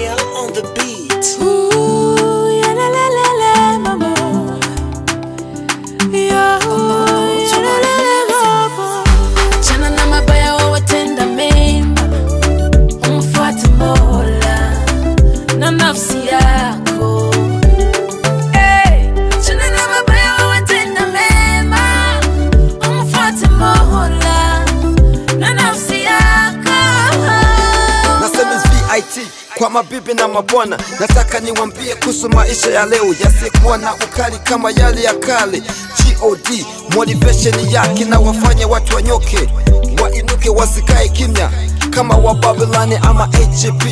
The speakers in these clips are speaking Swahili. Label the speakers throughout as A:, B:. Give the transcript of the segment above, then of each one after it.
A: Daniel on the beat.
B: Ooh, ya la la la la, mama. Ya, ya la la la, mama. Chana na mabaya wawatenda mema, umfuate Mola na nafsi yako. Hey, chana na mabaya wawatenda mema, umfuate Mola na nafsi yako.
C: Nasema VIT kwa mabibi na mabwana, nataka niwambie kuhusu maisha ya leo. Yasiyekuwa na ukali kama yale ya kale. God motivation yake na wafanye watu wanyoke, wainuke, wasikae kimya. Kama wa Babyloni ama HP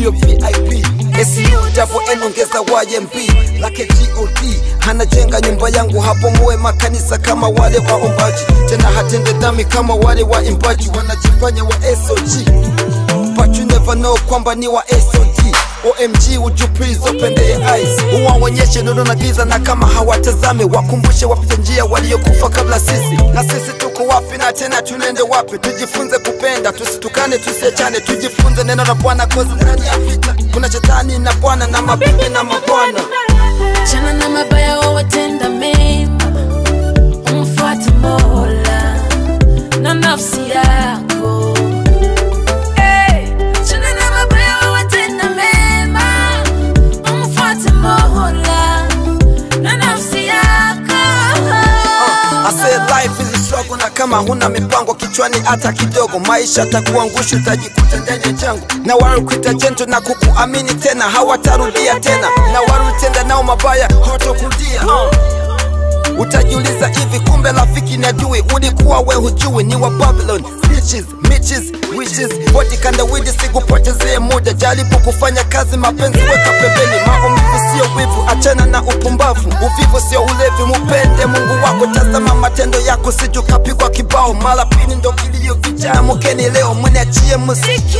C: BOPIP VIP SU double N ongeza YMB lake God anajenga nyumba yangu hapo muwe makanisa kama wale waombaji, tena hatende dhambi kama wale waimbaji. Wanajifanya wa SOG but you never know kwamba ni wa SOT OMG would you please open their eyes? Uwaonyeshe nuru na giza na kama hawatazame. Wakumbushe wapita njia waliokufa kabla sisi. Na sisi tuko wapi na tena tunende wapi? Tujifunze kupenda tusitukane tusiachane. Tujifunze neno la Bwana kozi ndani ya vita. Kuna shetani na Bwana na mabibi na mabwana Life is struggle na kama huna mipango kichwani hata kidogo, maisha atakuangusha, utajikuta ndani jango, na warukita jento na kukuamini tena hawatarudia tena, na walotenda nao mabaya hawatakurudia uh. Utajiuliza hivi, kumbe rafiki na jui, ulikuwa we hujui, ni wa Babylon. Bitches, mitches, witches, wote kanda widi, sikupotezee muda, jaribu kufanya kazi, mapenzi weka pembeni, maumivu sio wivu, achana na upumbavu, uvivu sio ulevi, mupende Mungu wako, tazama matendo yako, sijukapigwa kibao, mara pini ndo kilio vijaa, mukeni leo, mniachie muziki